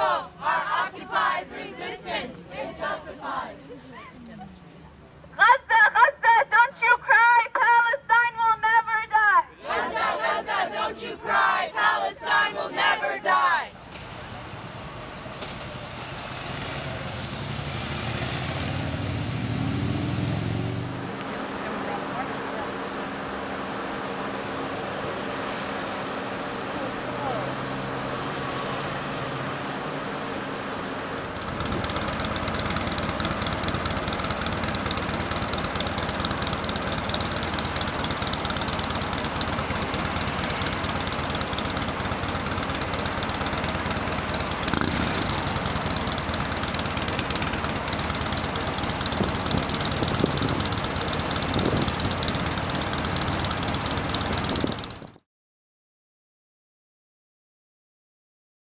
people, our occupied resistance is justified. Gaza, Gaza, don't you cry. Palestine will never die. Gaza, Gaza, don't you cry.